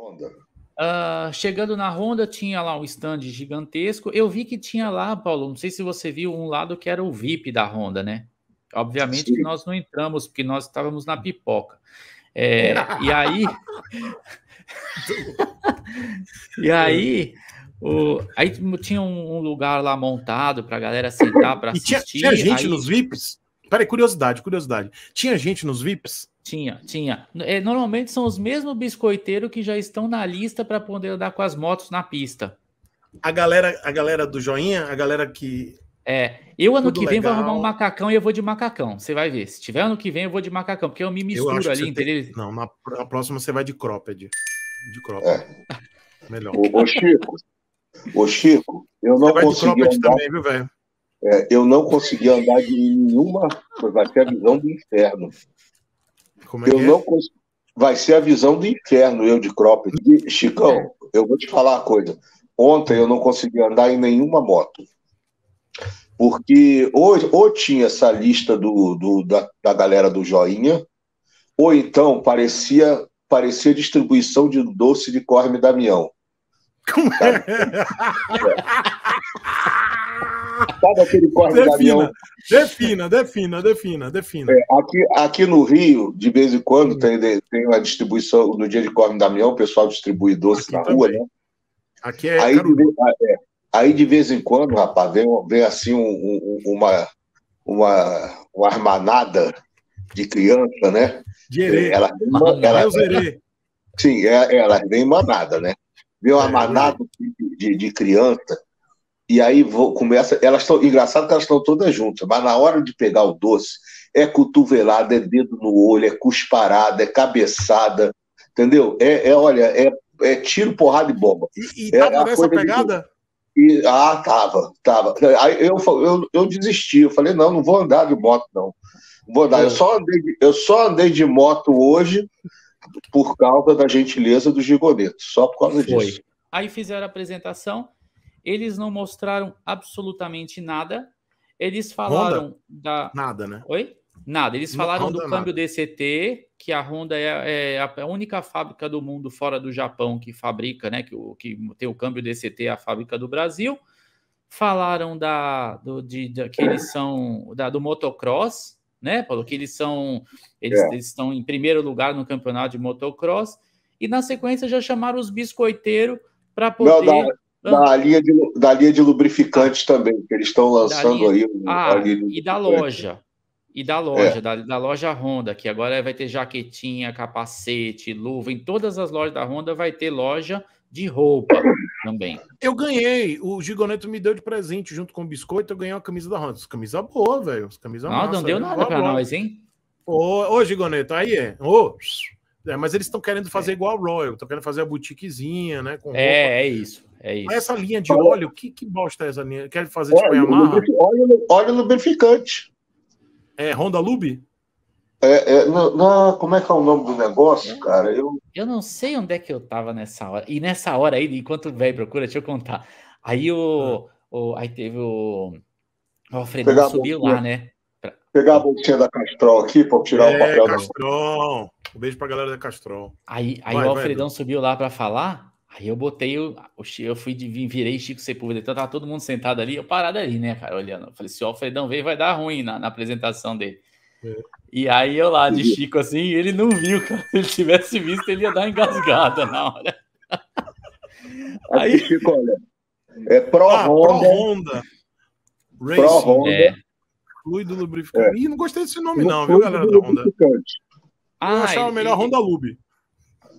Honda. Uh, chegando na Honda, tinha lá um stand gigantesco. Eu vi que tinha lá, Paulo, não sei se você viu um lado que era o VIP da Honda, né? Obviamente Sim. que nós não entramos, porque nós estávamos na pipoca. É, e aí. e aí. O, aí tinha um, lugar lá montado para a galera sentar para assistir. Tinha, tinha gente aí... nos VIPs? Peraí, curiosidade, curiosidade. Tinha gente nos VIPs? Tinha, tinha. É, normalmente são os mesmos biscoiteiros que já estão na lista para poder andar com as motos na pista. A galera, a galera do joinha, a galera que é, eu ano Tudo que vem legal. vou arrumar um macacão e eu vou de macacão. Você vai ver. Se tiver ano que vem, eu vou de macacão, porque eu me misturo eu ali, entendeu? Tem... Não, na, próxima você vai de cropped. De cropped. É. Melhor. Ô, ô, Chico, ô Chico, eu não consegui andar... também, viu, velho? É, eu não consegui andar de nenhuma. Vai ser a visão do inferno. Como é eu que é? não cons... Vai ser a visão do inferno, eu de cropped. Chicão, é. eu vou te falar uma coisa. Ontem eu não consegui andar em nenhuma moto porque ou, ou tinha essa lista do, do da, da, galera do joinha, ou então parecia, parecia distribuição de doce de Corme Damião. Como é? Sabe aquele Corme defina, Damião? Defina, defina, defina, defina. É, aqui, aqui no Rio, de vez em quando, tem, tem uma distribuição, no dia de Corme Damião, o pessoal distribui doce aqui na também. rua, né? Aqui é, Aí, é, Aí, de vez em quando, rapaz, vem, vem assim um, um, uma, uma, uma armanada de criança, né? De herê. Ela, ela, ela, sim, é, ela vem manada, né? Vem uma é, manada de, de, de, criança, e aí vou, começa. Elas estão. Engraçado que elas estão todas juntas, mas na hora de pegar o doce, é cotovelada, é dedo no olho, é cusparada, é cabeçada, entendeu? É, é olha, é, é tiro, porrada e bomba. E, e é, nessa pegada? De... E, ah, tava, tava. Aí eu, eu, eu desisti, eu falei, não, não vou andar de moto, não. não vou andar. Eu, só andei, eu só andei de moto hoje por causa da gentileza do Gigoneto, só por causa Foi. disso. Aí fizeram a apresentação, eles não mostraram absolutamente nada. Eles falaram Honda? da. Nada, né? Oi? Nada. Eles falaram Honda do câmbio nada. DCT, que a Honda é, é, a única fábrica do mundo fora do Japão que fabrica, né? Que, o, que tem o câmbio DCT, a fábrica do Brasil. Falaram da, do, de, de, que eles são da, do motocross, né, Paulo? Que eles são. Eles, é. eles estão em primeiro lugar no campeonato de motocross. E na sequência já chamaram os biscoiteiros para poder. Não, da, da, linha de, da linha de lubrificantes também, que eles estão lançando linha, aí. Ah, e da loja. E da loja, é. da, da, loja Honda, que agora vai ter jaquetinha, capacete, luva. Em todas as lojas da Honda vai ter loja de roupa também. Eu ganhei, o Gigoneto me deu de presente junto com o biscoito, eu ganhei uma camisa da Honda. Camisa boa, velho. Camisa não, massa, não deu nada pra nós, hein? Ô, ô, Gigoneto, aí é. Ô, é, mas eles estão querendo fazer é. igual a Royal, estão querendo fazer a boutiquezinha, né? Com é, é isso. É isso. Mas essa linha de óleo, que, que bosta é essa linha? Quer fazer tipo Yamaha? Óleo, óleo lubrificante. É Honda Lube? É, é não, como é que é o nome do negócio, cara? Eu... eu não sei onde é que eu tava nessa hora. E nessa hora aí, enquanto o velho procura, deixa eu contar. Aí o, ah. o aí teve o, o Alfredão subiu lá, né? Pra... Pegar a bolsinha da Castrol aqui para tirar é, o papel. Castrol. Um beijo pra galera da Castrol. Aí, aí vai, o Alfredão vai, subiu lá para falar. Aí eu botei o, eu fui de virei Chico Sepúlveda, então tava todo mundo sentado ali, eu parado ali, né, cara, olhando. Eu falei, se o Alfredão veio, vai dar ruim na, na apresentação dele. É. E aí eu lá de Chico assim, ele não viu, cara. Se ele tivesse visto, ele ia dar engasgada na hora. Aí, Chico, olha, é Pro ah, Honda. Pro Honda. Racing. Pro Honda. É. Fluido lubrificante. É. Ih, não gostei desse nome, não, viu, galera da Honda? Ah, eu achava melhor Honda Lube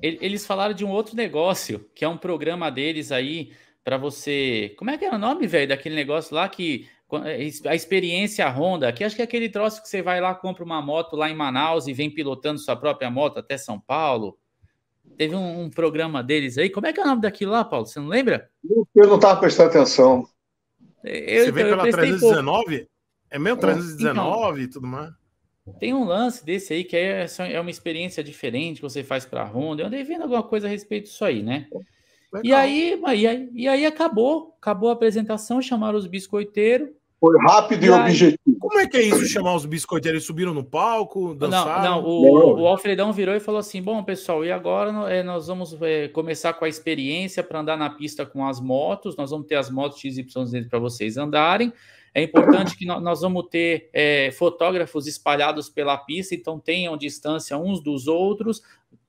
eles falaram de um outro negócio, que é um programa deles aí para você. Como é que era o nome, velho, daquele negócio lá que a experiência Honda, que acho que é aquele troço que você vai lá, compra uma moto lá em Manaus e vem pilotando sua própria moto até São Paulo. Teve um, um programa deles aí. Como é que é o nome daquilo lá, Paulo? Você não lembra? Eu não estava prestando atenção. Eu, você veio pela 319? Pouco. É mesmo 319 então, e tudo mais? Tem um lance desse aí que é, é uma experiência diferente que você faz para a Honda. Eu andei vendo alguma coisa a respeito disso aí, né? E aí, e aí, e aí acabou, acabou a apresentação, chamaram os biscoiteiros, Foi rápido e, e objetivo. Como é que é isso, chamar os biscoiteiros? Eles subiram no palco, dançaram? Não, não o, o, Alfredão virou e falou assim, bom, pessoal, e agora é, nós vamos é, começar com a experiência para andar na pista com as motos, nós vamos ter as motos XYZ para vocês andarem, é importante que nós vamos ter é, fotógrafos espalhados pela pista, então tenham distância uns dos outros,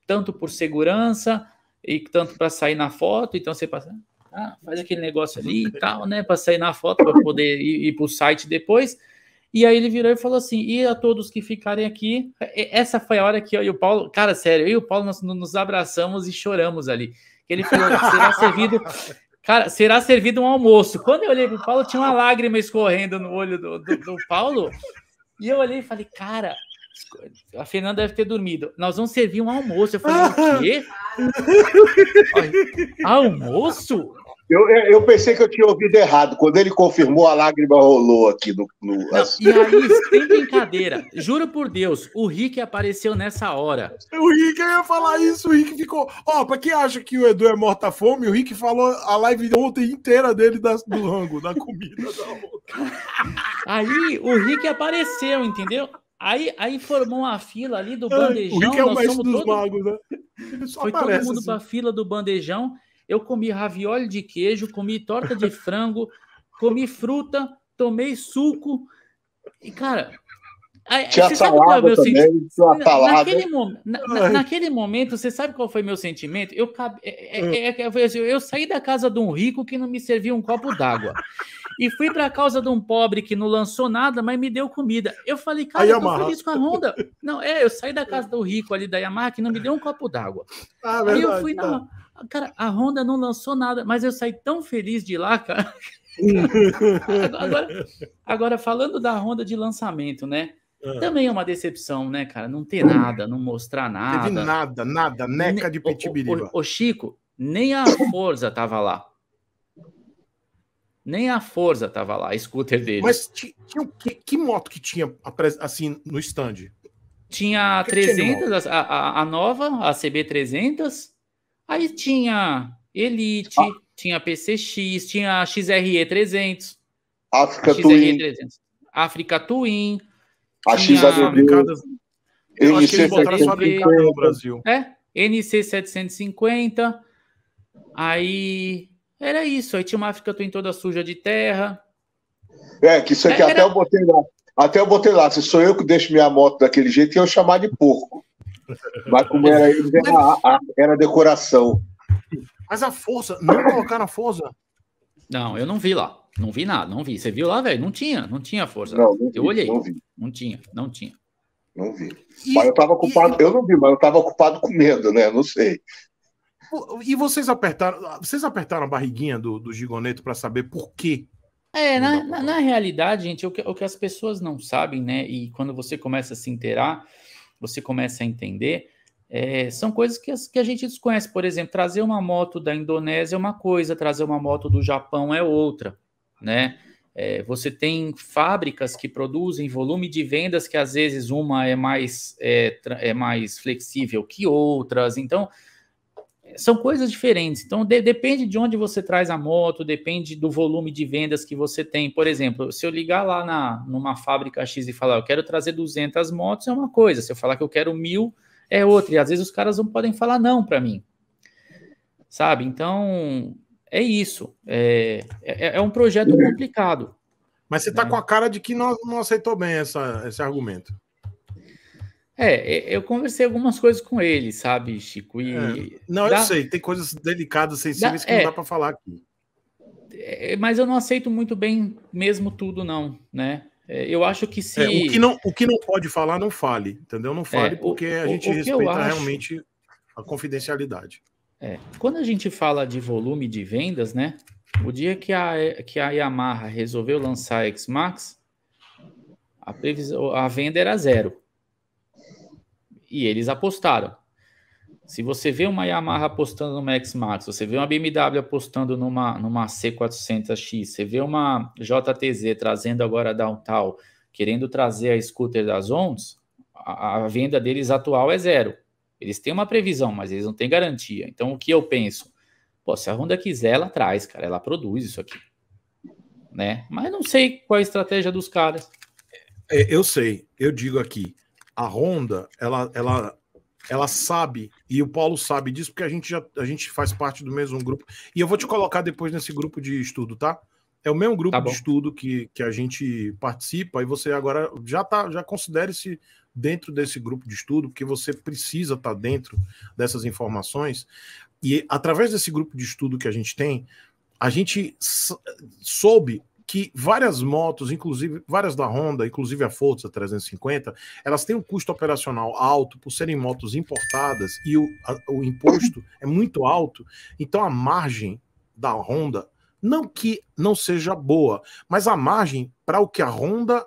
tanto por segurança e tanto para sair na foto. Então você passa, ah, faz aquele negócio ali e tal, né, para sair na foto, para poder ir, ir para o site depois. E aí ele virou e falou assim: e a todos que ficarem aqui, essa foi a hora que eu e o Paulo, cara, sério, eu e o Paulo nós nos abraçamos e choramos ali. Ele falou: será servido, Cara, será servido um almoço. Quando eu olhei pro Paulo, tinha uma lágrima escorrendo no olho do, do, do Paulo. E eu olhei e falei, cara, a Fernanda deve ter dormido. Nós vamos servir um almoço. Eu falei, o quê? almoço? Eu, eu pensei que eu tinha ouvido errado. Quando ele confirmou, a lágrima rolou aqui no. no Não, assim. E aí, sem brincadeira, juro por Deus, o Rick apareceu nessa hora. O Rick, eu ia falar isso, o Rick ficou. Ó, oh, pra quem acha que o Edu é morta-fome, o Rick falou a live ontem inteira dele da, do rango, da comida da Aí o Rick apareceu, entendeu? Aí, aí formou uma fila ali do bandejão. O Rick é o mestre dos todo... magos, né? Foi todo mundo assim. pra fila do bandejão. Eu comi ravioli de queijo, comi torta de frango, comi fruta, tomei suco. E, cara, tinha você salada é também, tinha salada. Naquele, na, naquele, momento, você sabe qual foi meu sentimento? Eu, é, é, é, é assim, eu saí da casa de um rico que não me servia um copo d'água. e fui para a casa de um pobre que não lançou nada, mas me deu comida. Eu falei, cara, eu tô feliz com a Honda. Não, é, eu saí da casa do rico ali da Yamaha que não me deu um copo d'água. Ah, Aí eu fui na, tá. Cara, a Honda não lançou nada, mas eu saí tão feliz de lá, cara. agora, agora, falando da Honda de lançamento, né? Ah. Também é uma decepção, né, cara? Não ter nada, não mostrar nada. Teve nada, nada, neca de pitibiriba. O, o, o, Chico, nem a Forza tava lá. Nem a Forza tava lá, a scooter dele. Mas tinha, que, que, moto que tinha assim no stand? Tinha a 300, a, a, a nova, a CB300, Aí tinha Elite, ah. tinha PCX, tinha XRE 300. África Twin. 300. África Twin. A XADB. NC 750 no Brasil. É, NC 750. Aí era isso. Aí tinha uma África Twin toda suja de terra. É, que isso aqui era... até eu botei lá. Até eu botei lá. Se sou eu que deixo minha moto daquele jeito, eu chamar de porco. Mas como era eles, era, era decoração. Mas a força, não colocaram a força? Não, eu não vi lá. Não vi nada, não vi. Você viu lá, velho? Não tinha, não tinha força. Não, não vi, eu olhei. Não, vi. não tinha, não tinha. Não vi. E, mas eu estava ocupado, e... eu não vi, mas eu estava ocupado com medo, né? Não sei. E vocês apertaram, vocês apertaram a barriguinha do, do Gigoneto para saber por quê? É, na, na, na, realidade, gente, o que, o que as pessoas não sabem, né? E quando você começa a se inteirar, você começa a entender, é, são coisas que, que a gente desconhece. Por exemplo, trazer uma moto da Indonésia é uma coisa, trazer uma moto do Japão é outra, né? É, você tem fábricas que produzem volume de vendas que às vezes uma é mais, é, é mais flexível que outras. Então, são coisas diferentes. Então, de, depende de onde você traz a moto, depende do volume de vendas que você tem. Por exemplo, se eu ligar lá na, numa fábrica X e falar, eu quero trazer 200 motos, é uma coisa. Se eu falar que eu quero mil, é outra. E às vezes os caras não podem falar não para mim. Sabe? Então, é isso. É, é, é um projeto complicado. Mas você está né? com a cara de que não, não aceitou bem essa, esse argumento. É, eu conversei algumas coisas com ele, sabe, Chico? E é. Não, dá... eu sei, tem coisas delicadas, sensíveis dá... que não é. dá para falar aqui. É, mas eu não aceito muito bem mesmo tudo, não, né? É, eu acho que se. É, o, que não, o que não pode falar, não fale, entendeu? Não fale, porque o, a gente o, respeita acho... realmente a confidencialidade. É, quando a gente fala de volume de vendas, né? O dia que a, que a Yamaha resolveu lançar a X-Max, a, previsão, a venda era zero e eles apostaram. Se você vê uma Yamaha apostando no Max Max, você vê uma BMW apostando numa, numa C400X, você vê uma JTZ trazendo agora a Downtown, querendo trazer a scooter das ONS, a, a venda deles atual é zero. Eles têm uma previsão, mas eles não têm garantia. Então, o que eu penso? Pô, se a Honda quiser, ela traz, cara, ela produz isso aqui. né? Mas não sei qual é a estratégia dos caras. É, eu sei, eu digo aqui, a Honda, ela, ela, ela sabe, e o Paulo sabe disso, porque a gente já a gente faz parte do mesmo grupo. E eu vou te colocar depois nesse grupo de estudo, tá? É o mesmo grupo tá de estudo que, que a gente participa, e você agora já tá, já considere-se dentro desse grupo de estudo, porque você precisa estar tá dentro dessas informações. E através desse grupo de estudo que a gente tem, a gente soube que várias motos, inclusive várias da Honda, inclusive a Forza 350, elas têm um custo operacional alto por serem motos importadas e o, a, o imposto é muito alto. Então a margem da Honda, não que não seja boa, mas a margem para o que a Honda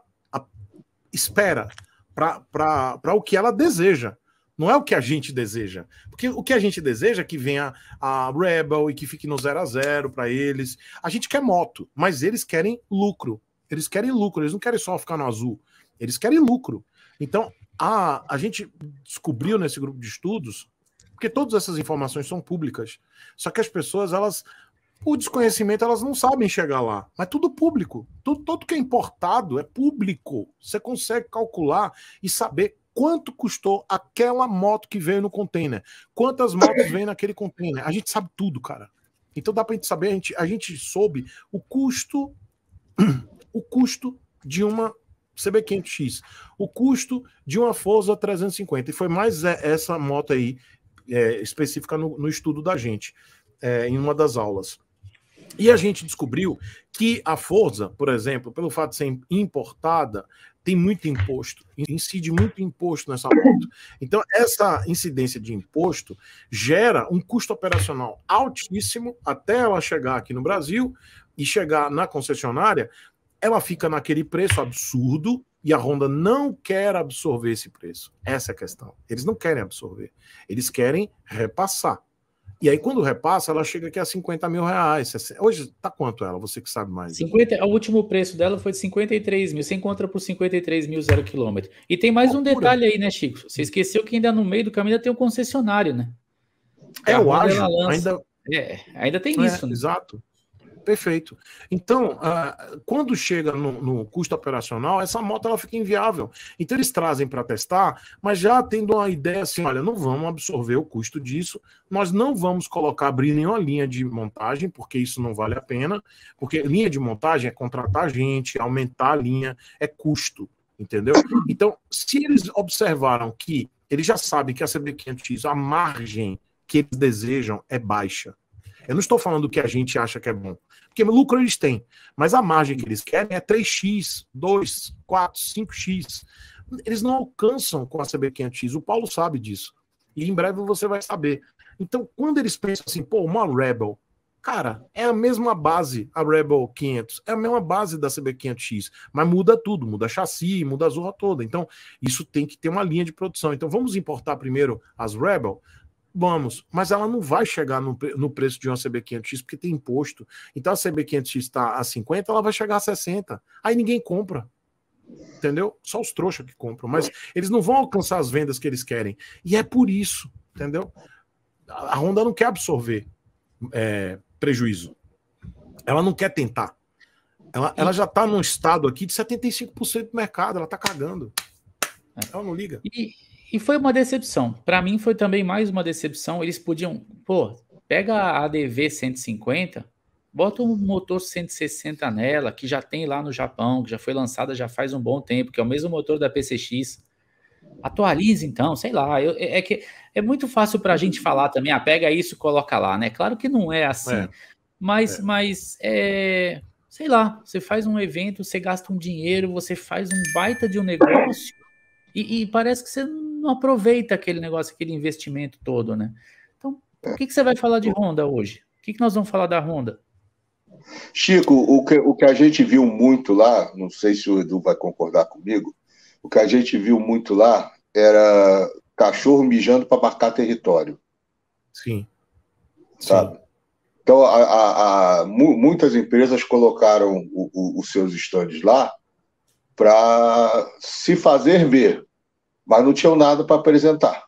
espera, para o que ela deseja. Não é o que a gente deseja. Porque o que a gente deseja é que venha a Rebel e que fique no 0 a 0 para eles. A gente quer moto, mas eles querem lucro. Eles querem lucro, eles não querem só ficar no azul. Eles querem lucro. Então, a, a gente descobriu nesse grupo de estudos, porque todas essas informações são públicas. Só que as pessoas, elas, por desconhecimento, elas não sabem chegar lá. Mas tudo público. Tudo, tudo que é importado é público. Você consegue calcular e saber quanto custou aquela moto que veio no container, quantas motos vêm naquele container. A gente sabe tudo, cara. Então dá pra gente saber, a gente, a gente soube o custo, o custo de uma CB500X, o custo de uma Forza 350. E foi mais é, essa moto aí, é, específica no, no, estudo da gente, é, em uma das aulas. E a gente descobriu que a Forza, por exemplo, pelo fato de ser importada, tem muito imposto, incide muito imposto nessa moto. Então, essa incidência de imposto gera um custo operacional altíssimo até ela chegar aqui no Brasil e chegar na concessionária, ela fica naquele preço absurdo e a Honda não quer absorver esse preço. Essa é a questão. Eles não querem absorver, eles querem repassar. E aí, quando repassa, ela chega aqui a 50 mil reais. Hoje tá quanto ela? Você que sabe mais. 50, o último preço dela foi de 53 mil. Você encontra por 53 mil zero quilômetro. E tem mais um detalhe aí, né, Chico? Você esqueceu que ainda no meio do caminho ainda tem um concessionário, né? É, eu acho. Ainda... É, ainda tem é, isso. Né? Exato. Perfeito. Então, uh, quando chega no, no, custo operacional, essa moto ela fica inviável. Então, eles trazem para testar, mas já tendo uma ideia assim: olha, não vamos absorver o custo disso, nós não vamos colocar, abrir nenhuma linha de montagem, porque isso não vale a pena, porque linha de montagem é contratar gente, aumentar a linha, é custo, entendeu? Então, se eles observaram que eles já sabem que a CB500X, a margem que eles desejam é baixa. Eu não estou falando do que a gente acha que é bom. Porque lucro eles têm. Mas a margem que eles querem é 3x, 2, 4, 5x. Eles não alcançam com a CB500X. O Paulo sabe disso. E em breve você vai saber. Então, quando eles pensam assim, pô, uma Rebel, cara, é a mesma base, a Rebel 500, é a mesma base da CB500X, mas muda tudo, muda chassi, muda a zorra toda. Então, isso tem que ter uma linha de produção. Então, vamos importar primeiro as Rebel, Vamos, mas ela não vai chegar no, no preço de uma CB500X porque tem imposto. Então a CB500X está a 50, ela vai chegar a 60. Aí ninguém compra. Entendeu? Só os trouxas que compram, mas eles não vão alcançar as vendas que eles querem. E é por isso, entendeu? A Honda não quer absorver é, prejuízo. Ela não quer tentar. Ela, ela já está num estado aqui de 75% do mercado, ela está cagando. Ela não liga. E, e foi uma decepção. Para mim foi também mais uma decepção. Eles podiam, pô, pega a ADV 150, bota um motor 160 nela, que já tem lá no Japão, que já foi lançada já faz um bom tempo, que é o mesmo motor da PCX. Atualize então, sei lá. Eu, é, é, que é muito fácil para a gente falar também. Ah, pega isso coloca lá, né? Claro que não é assim, é. mas, é. mas é, sei lá. Você faz um evento, você gasta um dinheiro, você faz um baita de um negócio e, e parece que você não aproveita aquele negócio, aquele investimento todo, né? Então, o que, que você vai falar de Honda hoje? O que, que nós vamos falar da Honda? Chico, o que, o que a gente viu muito lá, não sei se o Edu vai concordar comigo, o que a gente viu muito lá era cachorro mijando para marcar território. Sim. Sabe? Sim. Então, a, a, a, muitas empresas colocaram o, o, os seus estandes lá para se fazer ver mas não tinham nada para apresentar.